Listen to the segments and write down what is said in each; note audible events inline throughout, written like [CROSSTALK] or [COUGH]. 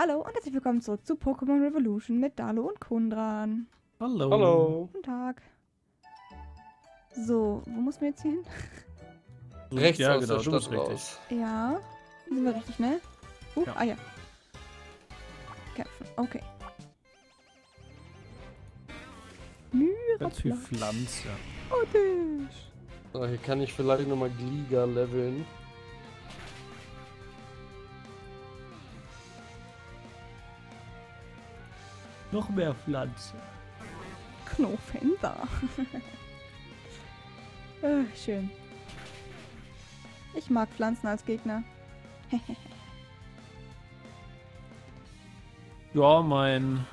Hallo und herzlich willkommen zurück zu Pokémon Revolution mit Dalo und Kundran. Hallo. Hallo. Guten Tag. So, wo muss man jetzt hier hin? [LAUGHS] Rechts ja, aus genau, der Stadt richtig. raus. Ja, sind wir richtig, ne? Uh, Ja. ah ja. Kämpfen, okay. Ganz viel Myrapla. Pflanze. Oh, Tisch. So, hier kann ich vielleicht nochmal Gliga leveln. Noch mehr Pflanze. Knofender. äh, [LAUGHS] schön. Ich mag Pflanzen als Gegner. [LAUGHS] Ja, mein.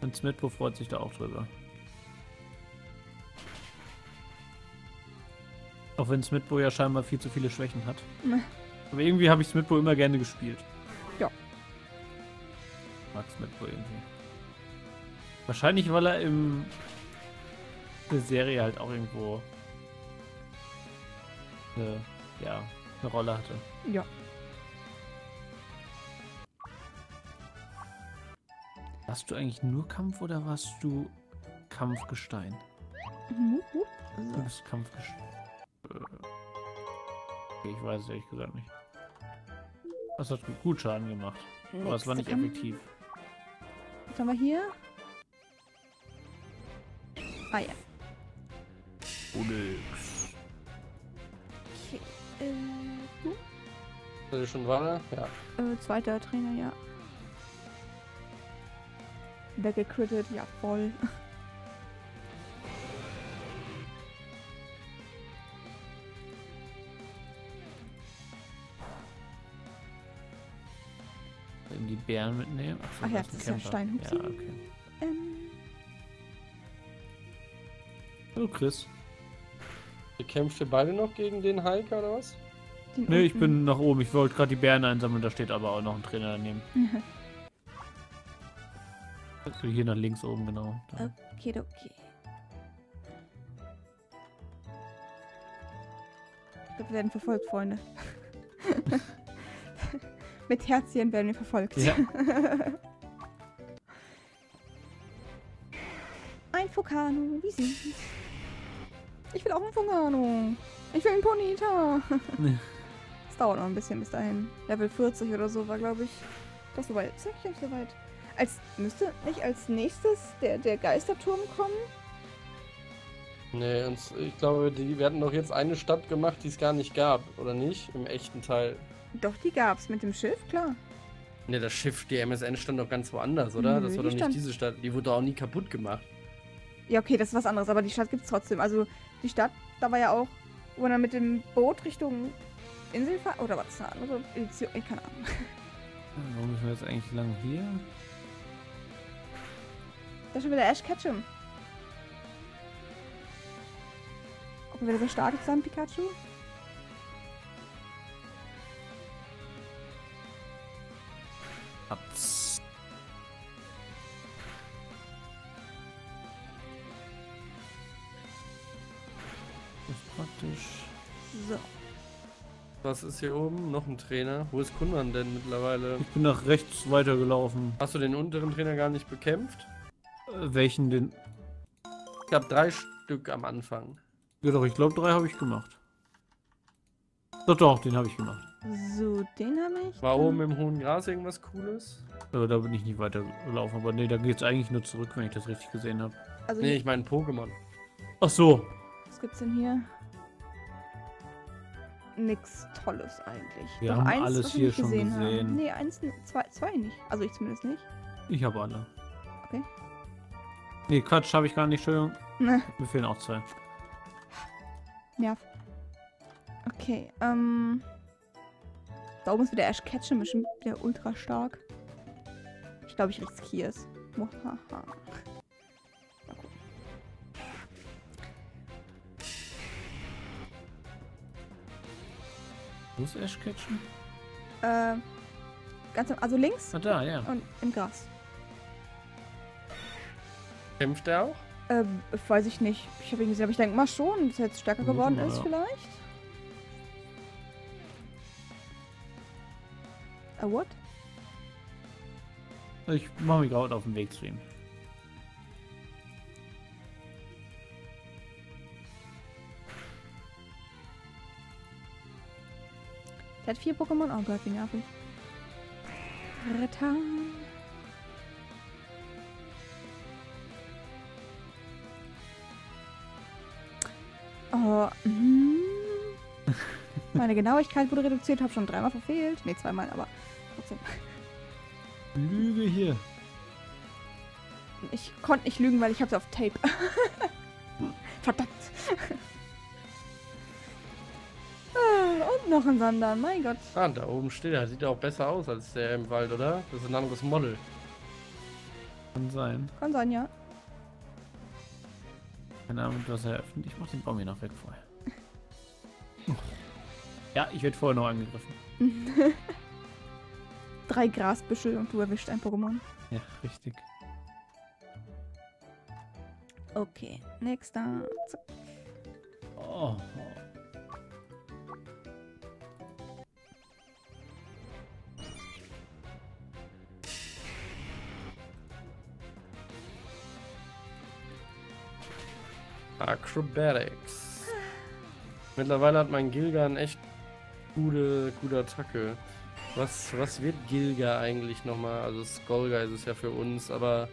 Mein Smitbo freut sich da auch drüber. Auch wenn Smitbo ja scheinbar viel zu viele Schwächen hat. [LAUGHS] Aber irgendwie habe ich Smitbo immer gerne gespielt. Smitbo irgendwie. Wahrscheinlich, weil er im der Serie halt auch irgendwo eine, ja, eine Rolle hatte. Ja. Warst du eigentlich nur Kampf oder warst du Kampfgestein? Mhm, Du bist Kampfgestein. Äh, Okay, ich weiß es ehrlich gesagt nicht. Das hat gut Schaden gemacht. Aber es war nicht effektiv. Was haben wir hier? Ah ja. Onyx. Okay. Äh, uh, Seid ihr schon weiter? Ja. äh, zweiter Trainer, ja. Weggecrittet, ja voll. Bären mitnehmen. so, Ach ja, das ist ja Camper. Steinhupsi. Ja, okay. Ähm, Hallo Chris. Ihr kämpft ihr beide noch gegen den Hiker oder was? den Nee, ich unten. bin nach oben. Ich wollte gerade die Bären einsammeln. Da steht aber auch noch ein Trainer daneben. [LAUGHS] Also hier nach links oben, genau. Da. Okay, okay. Wir werden verfolgt, Freunde. [LAUGHS] Mit Herzchen werden wir verfolgt. Ja. [LAUGHS] Ein Fokano, wie süß. Ich will auch ein Fokano. Ich will ein Ponita. Nee. [LAUGHS] Es dauert noch ein bisschen bis dahin. Level 40 oder so war, glaube ich. Doch so weit. Ist eigentlich nicht so weit. Als müsste nicht als nächstes der, der Geisterturm kommen? Nee, und ich glaube, die, wir hatten doch jetzt eine Stadt gemacht, die es gar nicht gab, oder nicht? Im echten Teil. Doch, die gab's mit dem Schiff, klar. Ne, das Schiff, die MSN stand doch ganz woanders, oder? Nö, das war die doch nicht stand- diese Stadt. Die wurde doch auch nie kaputt gemacht. Ja, okay, das ist was anderes, aber die Stadt gibt's trotzdem. Also die Stadt, da war ja auch, wo man dann mit dem Boot Richtung Insel fährt. Oder was ist eine andere Edition? Ich keine Ahnung. Warum müssen wir jetzt eigentlich lang hier? Da ist schon wieder Ash Ketchum. Ob er wieder so stark ist, sein Pikachu? Hat's. Das ist praktisch. So. Was ist hier oben? Noch ein Trainer. Wo ist Kunran denn mittlerweile? Ich bin nach rechts weitergelaufen. Hast du den unteren Trainer gar nicht bekämpft? Äh, welchen den? Es gab drei Stück am Anfang. Ja doch, ich glaube drei habe ich gemacht. Doch, doch, den habe ich gemacht. So, den habe ich. War oben im hohen Gras irgendwas Cooles? Aber da bin ich nicht weitergelaufen. Aber nee, da geht es eigentlich nur zurück, wenn ich das richtig gesehen habe. Also, Nee, ich meine Pokémon. Ach so. was gibt's denn hier? Nix Tolles eigentlich. Wir Doch haben eins, alles hier nicht schon gesehen gesehen. Haben. Nee, eins, zwei, zwei nicht. Also ich zumindest nicht. Ich habe alle. Okay. Nee, Quatsch, habe ich gar nicht. Entschuldigung. Ne. Mir fehlen auch zwei. Nerv. Okay, ähm. Da oben ist wieder Ash Ketchum, bestimmt wieder ultra stark. Ich glaube, ich riskiere es. Muhaha. Wo ist Ash Ketchum? Äh, ganz am, also links Ah, da, ja. und im Gras. Kämpft er auch? Ähm, weiß ich nicht. Ich habe ihn gesehen, aber ich denke mal schon, dass er jetzt stärker geworden ist vielleicht. A what? Ich mache mich gerade auf den Weg zu ihm. Der hat vier Pokémon. Oh Gott, wie nervig. Ritter. Oh, mhm. Meine Genauigkeit wurde reduziert, habe schon dreimal verfehlt. Ne, zweimal, aber trotzdem. Lüge hier. Ich konnte nicht lügen, weil ich hab's auf Tape. [LAUGHS] Verdammt. Ah, Und noch ein Sandern, mein Gott. Ah, da oben steht er. Sieht auch besser aus als der im Wald, oder? Das ist ein anderes Model. Kann sein. Kann sein, ja. Keine Ahnung, was er öffnet. Ich mach den Baum hier noch weg vorher. [LAUGHS] Ja, ich werde vorher noch angegriffen. [LAUGHS] Drei Grasbüschel und du erwischt ein Pokémon. Ja, richtig. Okay, nächster. Zack. Oh. Acrobatics. Mittlerweile hat mein Gilga eine echt gute, gute Attacke. Was, was wird Gilga eigentlich nochmal? Also Skolga ist es ja für uns, aber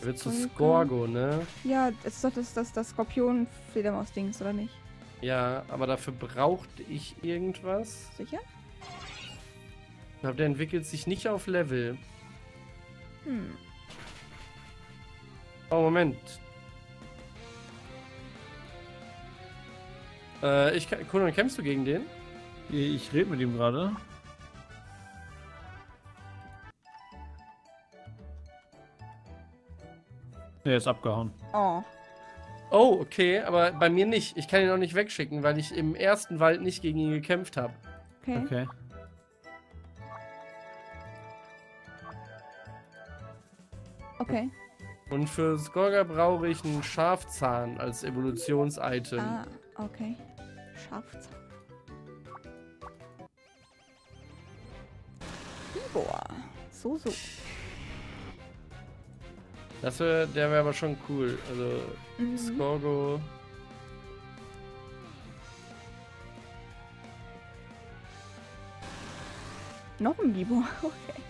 er wird zu? Skorgo, ne? Ja, das ist doch das, das, das Skorpion-Fledermaus-Dings, oder nicht? Ja, aber dafür brauchte ich irgendwas. Sicher? Ich glaube, der entwickelt sich nicht auf Level. Hm. Oh, Moment. Äh, ich kann. Conan, kämpfst du gegen den? Ich rede mit ihm gerade. Der ist abgehauen. Oh. Oh, okay, aber bei mir nicht. Ich kann ihn auch nicht wegschicken, weil ich im ersten Wald nicht gegen ihn gekämpft habe. Okay. Okay. Okay. Und für Skorga brauche ich einen Schafzahn als Evolutions-Item. Ah, okay. Schafzahn. Boah. So, so. Das wär, der wäre aber schon cool. Also, Mhm. Skorgo. Noch ein Bibo. [LAUGHS] Okay.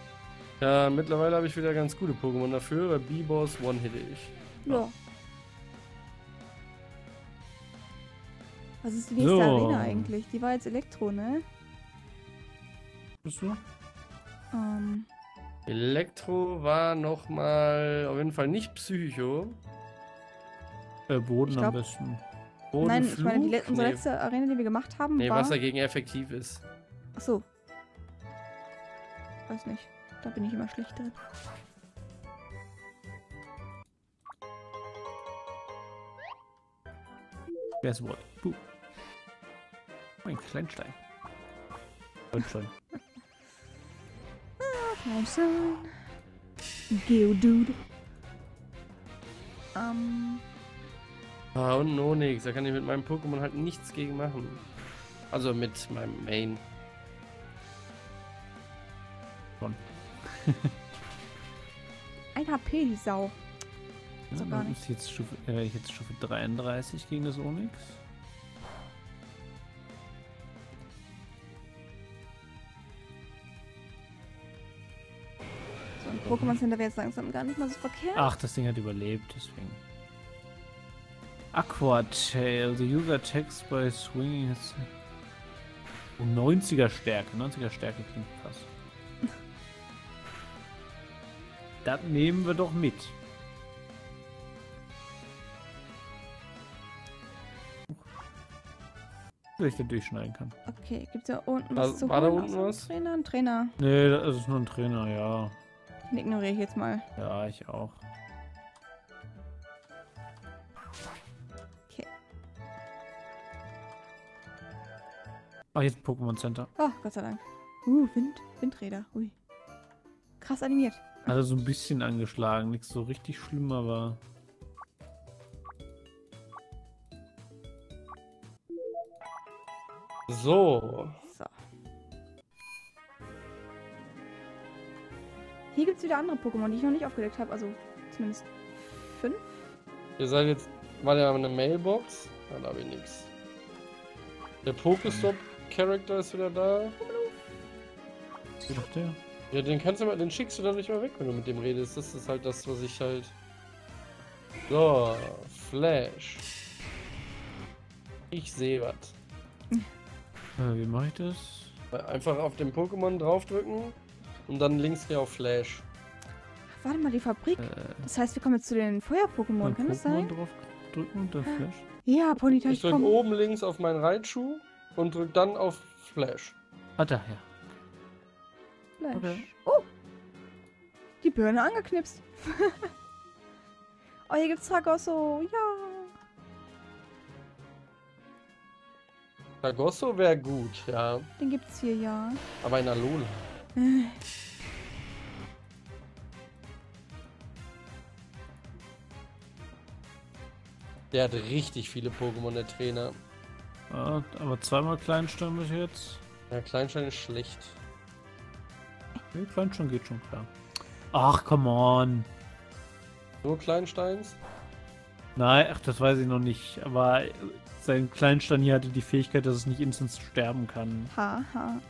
Ja, mittlerweile habe ich wieder ganz gute Pokémon dafür. Bei B-Boss one-hitte ich. Ja. Was ist die nächste So. Arena eigentlich? Die war jetzt Elektro, ne? Bist du? Ähm, Elektro war nochmal auf jeden Fall nicht Psycho. Äh, Boden Ich am glaub- besten. nein, ich meine, die le Bodenflug? unsere Nee, letzte Arena, die wir gemacht haben, nee war... was dagegen effektiv ist. Achso. Weiß nicht. Da bin ich immer schlecht drin. Guess what? Puh. Ein Kleinstein. Und [LAUGHS] schon. Kein Sein. Geodude. Ähm, Ah, und no nix. Da kann ich mit meinem Pokémon halt nichts gegen machen. Also mit meinem Main. Schon. [LAUGHS] ein HP, die Sau. Ja, So gar dann nicht. ist jetzt Stufe, äh, ich jetzt Stufe 33 gegen das Onyx. Pokémon Center wäre jetzt langsam gar nicht mal so verkehrt. Ach, das Ding hat überlebt, deswegen. Aqua Tail. The user attacks by swinging his... Oh, 90er Stärke. 90er Stärke klingt krass. [LAUGHS] das nehmen wir doch mit. Dass ich da durchschneiden kann. Okay, gibt's da unten War- was zu war da unten was? Trainer? Ein Trainer. Nee, das ist nur ein Trainer, ja. Den ignoriere ich jetzt mal. Ja, ich auch. Okay. Ach, jetzt ein Pokémon Center. Oh, Gott sei Dank. Uh, Wind. Windräder. Ui. Krass animiert. Also so ein bisschen angeschlagen. Nichts so richtig schlimm, aber. So. Hier gibt es wieder andere Pokémon, die ich noch nicht aufgedeckt habe. Also zumindest fünf. Ihr seid jetzt mal ja eine Mailbox. Ja, da habe ich nichts. Der Pokestop-Charakter ist wieder da. Ist doch der? Ja, den kannst du mal, den schickst du dann nicht mal weg, wenn du mit dem redest. Das ist halt das, was ich halt. So, Flash. Ich sehe was. Äh, wie mache ich das? Einfach auf den Pokémon draufdrücken und dann links hier auf Flash. Ach, warte mal, die Fabrik. Äh, Das heißt, wir kommen jetzt zu den Feuer-Pokémon. Kann das Pokémon sein? drauf drücken und dann Flash. Ja, Ponyta, Ich ich drücke komm. oben links auf meinen Reitschuh und drück dann auf Flash. Ah, daher. Flash. Okay. Oh! Die Birne angeknipst. [LAUGHS] oh, hier gibt's Tragosso. Ja. Tagosso wäre gut, ja. Den gibt's hier, ja. Aber in Alola. Der hat richtig viele Pokémon, der Trainer. Ah, aber zweimal Kleinstein bis jetzt. Ja, Kleinstein ist schlecht. Nee, Kleinstein geht schon klar. Ach, come on. Nur Kleinsteins? Nein, ach, das weiß ich noch nicht. Aber sein Kleinstein hier hatte die Fähigkeit, dass es nicht instant sterben kann. Haha.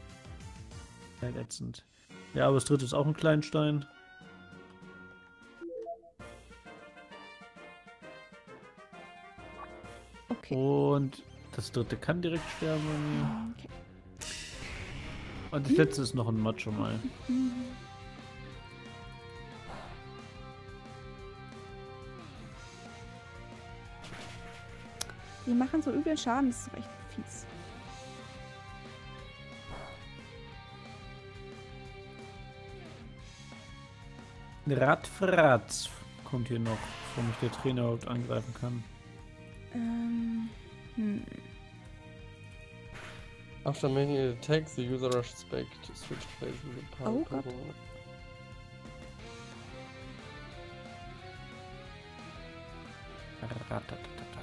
Sehr ätzend. Ja, aber das dritte ist auch ein Kleinstein. Okay. Und das dritte kann direkt sterben okay. Und das letzte ist noch ein Macho mal. Die machen so übel Schaden, das ist echt fies. Radfratz kommt hier noch, bevor mich der Trainer überhaupt angreifen kann. Ähm. Hm. After making an attack, the user rushes back to switch places with a Oh power Gott. Ratatatata.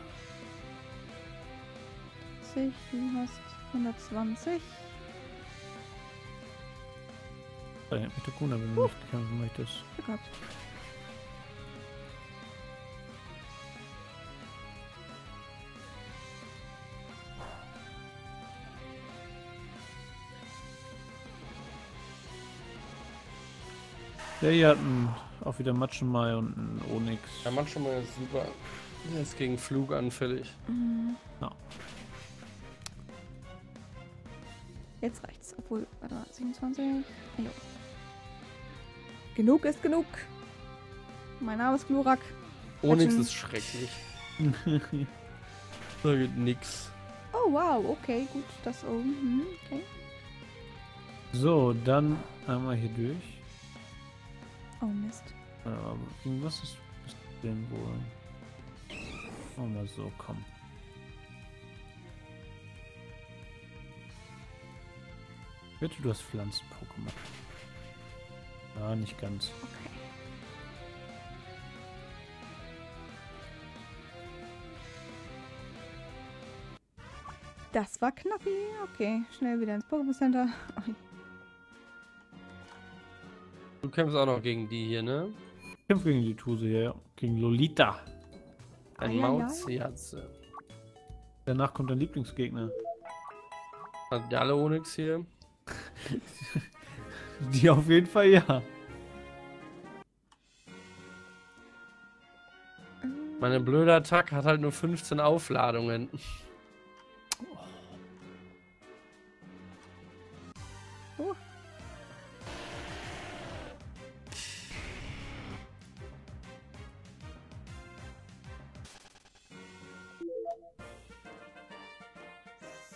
60, du hast 120. Sei mit der Kuna, wenn du nicht kämpfen möchtest. Glück gehabt. Der hier hat einen, auch wieder Matschenmai und einen Onyx. Ja, manchmal ist super. Der ist gegen Flug anfällig. Mhm. Ja. Jetzt reicht's. Obwohl, warte mal, 27. Ah, Jo. Genug ist genug. Mein Name ist Glurak. Onyx Hatchen. ist schrecklich. [LAUGHS] Da geht nix. Oh, wow, okay, gut. Das oben. Mhm, okay. so, dann einmal hier durch. Oh, Mist. Äh, aber irgendwas ist, ist denn wohl. Oh, mal so, komm. Bitte, du hast Pflanzen-Pokémon. Ja, nicht ganz. Okay. Das war knappi. Okay, schnell wieder ins Pokémon Center. [LAUGHS] Du kämpfst auch noch gegen die hier, ne? Kämpf gegen die Tuse hier, ja. Gegen Lolita. Ein. Mautziatze. Danach kommt dein Lieblingsgegner. Hat die alle Onyx hier? [LAUGHS] Die auf jeden Fall ja. Meine blöde Attacke hat halt nur 15 Aufladungen.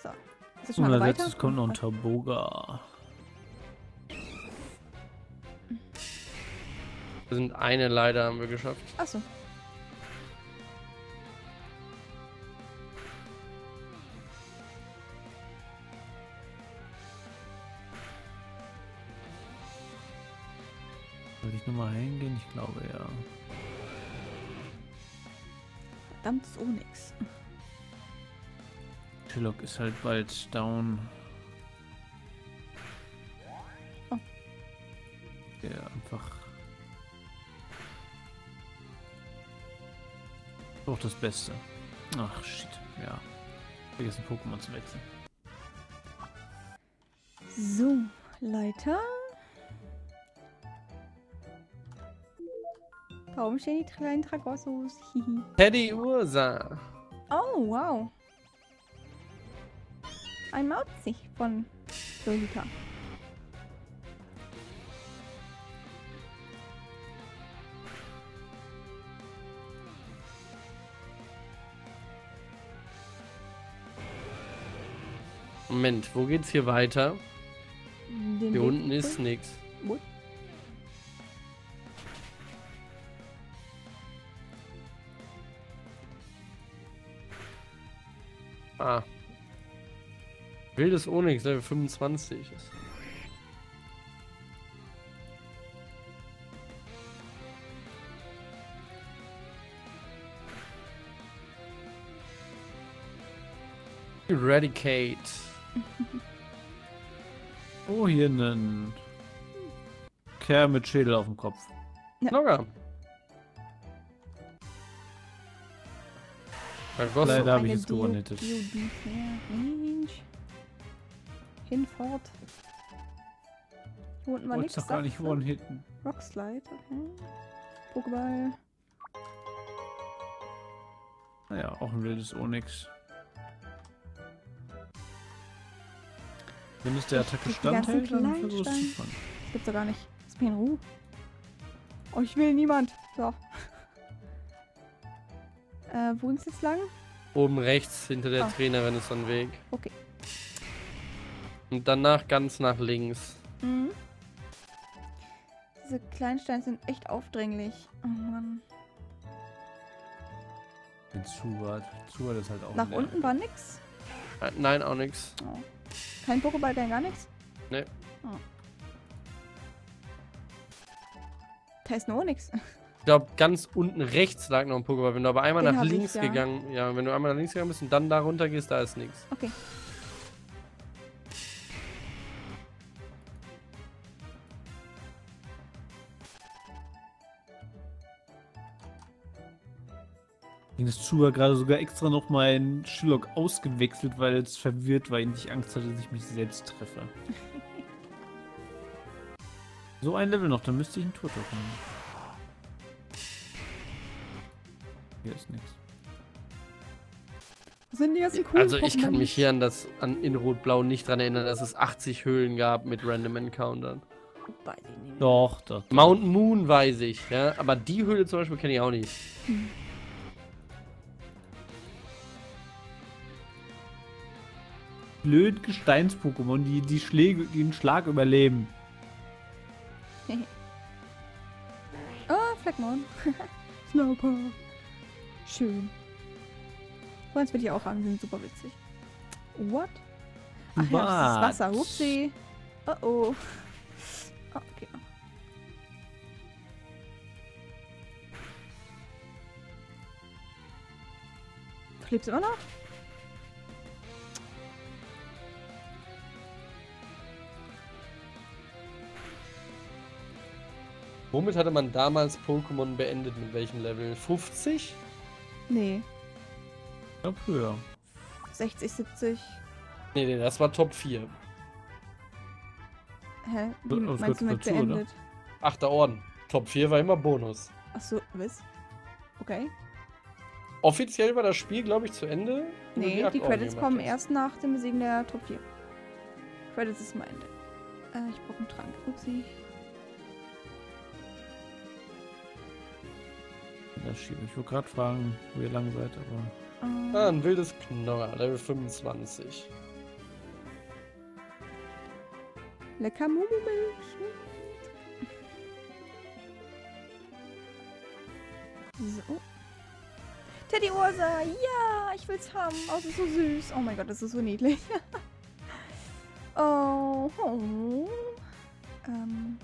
So. Ist das schon Und als weiter? letztes kommt noch ein Taboga. Wir sind eine leider haben wir geschafft. Achso. Soll ich nochmal hingehen? Ich glaube ja. Verdammtes Onyx. Chillock ist halt bald down. Doch das Beste. Ach, shit. Ja. Vergessen Pokémon zu wechseln. So, Leute. Warum stehen die kleinen Tragossos? Teddy Ursa. oh, wow. Ein Mauzi von Lolita. Moment, wo geht's hier weiter? Den Hier unten ist. What? Ah. Wildes Onyx, Level 25. Eradicate. [LAUGHS] Oh, hier ein Kerl mit Schädel auf dem Kopf. Locker. Dragosso. Leider habe ich jetzt. DOD Range. Hinfort. Hier unten war nichts. doch gar nicht sagst du? one-hitten. Rockslide, okay. Pokéball. Naja, auch ein wildes Onyx. Wenn es der Attacke standhält, dann versuchst du es fangen. Das gibt's doch gar nicht. Lass mich in Ruhe. Oh, ich will niemand. So. [LAUGHS] Äh, wo ging's jetzt lang? Oben rechts hinter der Ah. Trainerin ist so ein Weg. Okay. Und danach ganz nach links. Mhm. Diese Kleinsteine sind echt aufdringlich. Oh Mann. Den Zuwart. Zuwart ist halt auch Nach unten war nix. Äh, Nein, auch nix. Oh. Kein Pokéball, kein gar nichts? Nee. Oh. Da ist nur nix. Ich glaube, ganz unten rechts lag noch ein Pokéball. Wenn du aber einmal Den nach hab ich, links ja. gegangen, ja, wenn du einmal nach links gegangen bist und dann da runter gehst, da ist nichts. Okay. Das Zuwart gerade sogar extra noch meinen Schillock ausgewechselt, weil es verwirrt war und ich Angst hatte, dass ich mich selbst treffe. [LAUGHS] so ein Level noch, dann müsste ich einen Turtok haben. Hier ist nichts. Wo sind die ganzen coolen Also ich kann Pokémon? mich hier an das an in Rot-Blau nicht dran erinnern, dass es 80 Höhlen gab mit Random Encountern. Nicht. Doch, doch. Mount Moon weiß ich, ja, aber die Höhle zum Beispiel kenne ich auch nicht. Blöd Gesteins-Pokémon, die, die Schläge, die den Schlag überleben. [LAUGHS] Oh, Fleckmon. [LAUGHS] Slowpoke. Schön. Wollen will ich auch haben, sind super witzig. What? Ach ja, das ist Wasser. Upsi. Oh oh. Oh, okay. Du lebst immer noch? Womit hatte man damals Pokémon beendet? Mit welchem Level? 50? Nee. Ich glaube höher. 60, 70. Nee, nee, das war Top 4. Hä? Wie es meinst du gehört mit dazu, oder? beendet? Achter Orden. Top 4 war immer Bonus. Achso, was? Okay. Offiziell war das Spiel, glaube ich, zu Ende. du Nee, die Credits kommen erst nach dem Besiegen der Top 4. Credits ist mein Ende. Äh, ich brauche einen Trank. Upsi. Das schiebe ich. wollte gerade fragen, wo ihr lang seid, aber. Ähm, Ah, ein wildes Knorrer, Level 25. Lecker Mumumilch. So. Teddy Ursa, ja, ich will's haben. Oh, es ist so süß. Oh mein Gott, das ist so niedlich. [LAUGHS] oh, oh. Ähm.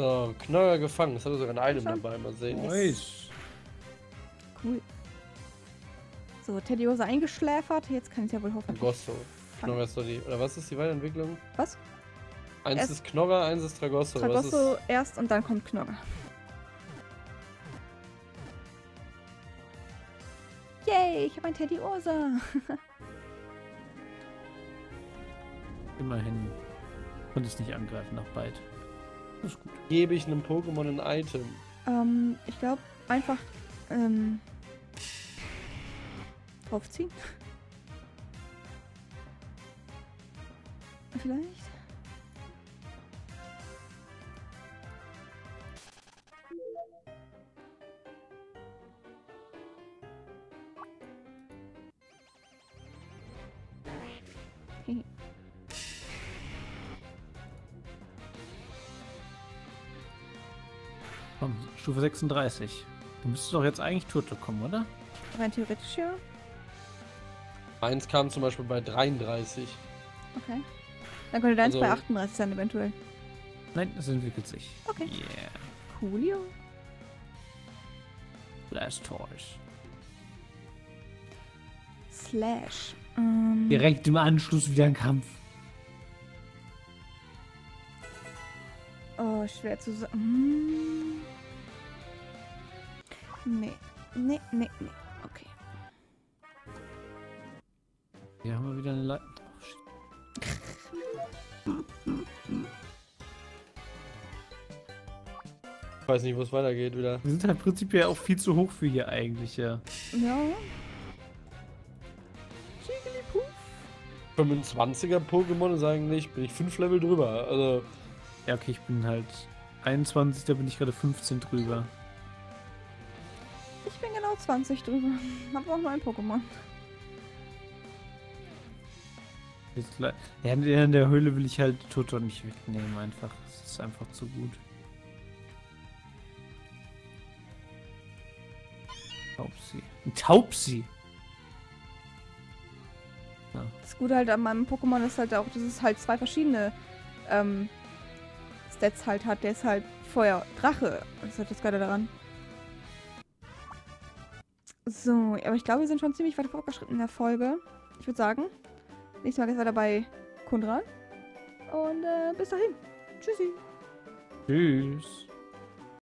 So, Knoller gefangen. Das hat er sogar ein Item dabei. Mal sehen. Nice. Cool. So, Teddiosa eingeschläfert. Jetzt kann ich ja wohl hoffentlich. Tragosso. fangen. Knorrer ist doch die. Oder was ist die Weiterentwicklung? Was? Eins Erst- ist Knorrer, eins ist Tragosso. Was Tragosso ist. erst und dann kommt Knorrer. Yay, ich habe ein Teddiosa. Immerhin. Konnte es nicht angreifen nach Byte. Ist gut. Gebe ich einem Pokémon ein Item? Ähm, ich glaube einfach ähm, draufziehen. [LAUGHS] Vielleicht. Stufe 36. Du müsstest doch jetzt eigentlich Turtle kommen, oder? Rein theoretisch ja. Eins kam zum Beispiel bei 33. Okay. Dann könnte deins Also- bei 38 sein, eventuell. Nein, es entwickelt sich. Okay. Yeah. Coolio. Blastoise. Slash. Ähm, Direkt im Anschluss wieder ein Kampf. Oh, schwer zu sagen. Hm. Nee. Nee, nee, nee. Okay. Hier haben wir wieder eine Le oh, shit. Ich weiß nicht, wo es weitergeht wieder. Wir sind halt prinzipiell auch viel zu hoch für hier eigentlich, ja. Ja. Jigglypuff. 25er Pokémon ist eigentlich, bin ich 5 Level drüber. Also, Ja, okay, ich bin halt 21, da bin ich gerade 15 drüber. Ich bin genau 20 drüber. [LAUGHS] Hab auch nur ein Pokémon. Ja, in der- Höhle will ich halt Toto nicht wegnehmen, einfach. Es ist einfach zu gut. Taubsi. Ein Taubsi! Das Gute halt an meinem Pokémon ist halt auch, dass es halt zwei verschiedene ähm, Stats halt hat. Der ist halt Feuer, Drache. Das ist halt das Geile daran. So, aber ich glaube, wir sind schon ziemlich weit fortgeschritten in der Folge. Ich würde sagen, nächstes Mal geht's weiter bei Kundran. Und äh, bis dahin. Tschüssi. Tschüss!